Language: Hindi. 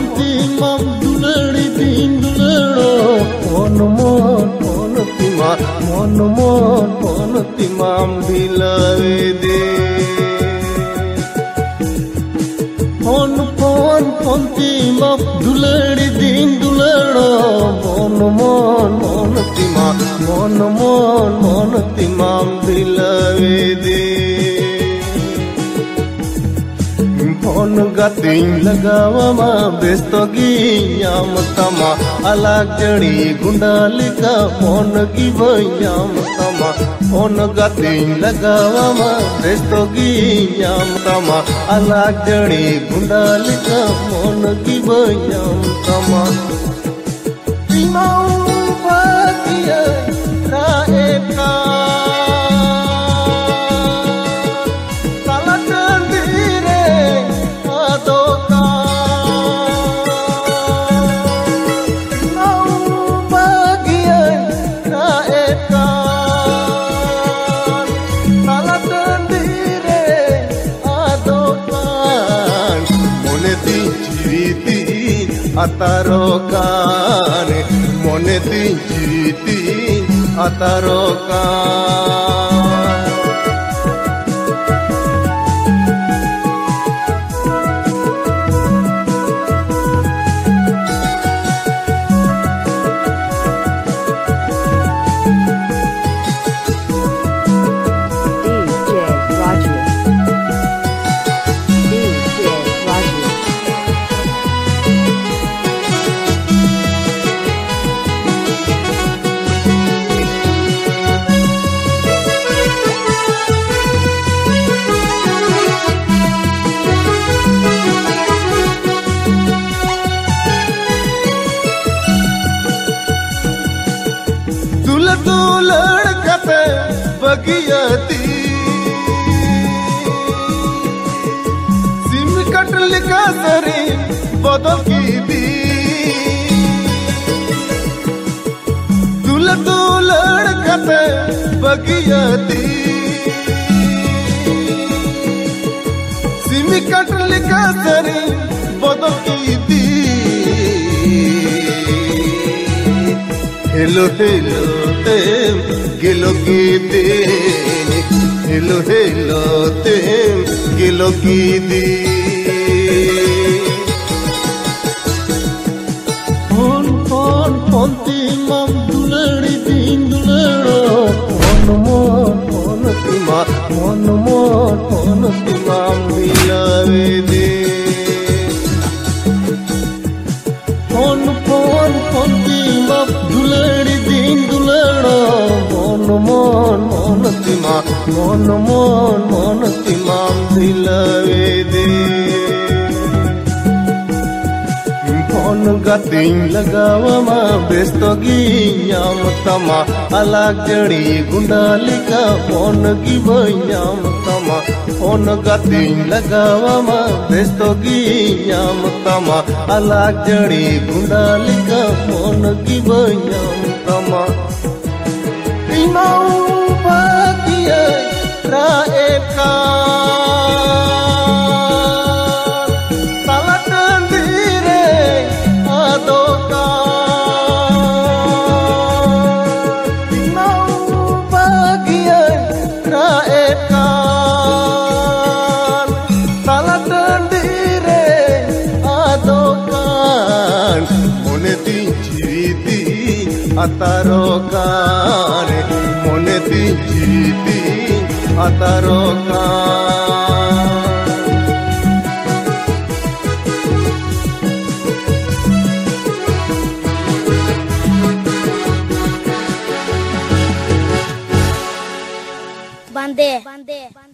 অন্তিমাম দুলাড়ি দিন দুলাড়ো মন মন অন্তিমা মন মন অন্তিমাম দিলারে দে মন মন অন্তিমাম দুলাড়ি দিন দুলাড়ো মন মন অন্তিমা মন মন অন্তিমাম দিলারে गतिं लगावमा व्यस्त गियाम तमा अलग जड़ी गुंडालिका फ़ोन की भयाम तमा फ़ोन गतिं लगावमा व्यस्त गियाम तमा अलग जड़ी गुंडालिका फ़ोन की भयाम तमा Timau bahagia raeka আতারো কানে মনে দিন জিতি আতারো কান बगियती सिम कटल का सरी बदल की दी दुल बगियती। सिम कटल का सरी की হেলো হেলো তেম গেল কি দিন হেলো হেলো তেম গেল কি দিন ফোন ফোন ফোনতি মাম দুলড়ি দিন দুলড়ো মন মন ফোনতি মা মন মন ফোনতি মাম মিলাবে দিন মন মন মন তিমাম দিলবে দে মন গাতিং লগাওমা বেস্ত গিয়াম তমা আলাগ জড়ি গুন্ডালিকা মন গিবয়াম তমা মন গাতিং লগাওমা বেস্ত গিয়াম তমা আলাগ জড়ি গুন্ডালিকা মন গিবয়াম তমা ইমাও तमा Imau bahagia raeka Salah sendiri adoka Imau bahagia raeka Salah sendiri adokan মনে দিন চিরিতি আতারো কানে बंदे। बंदे।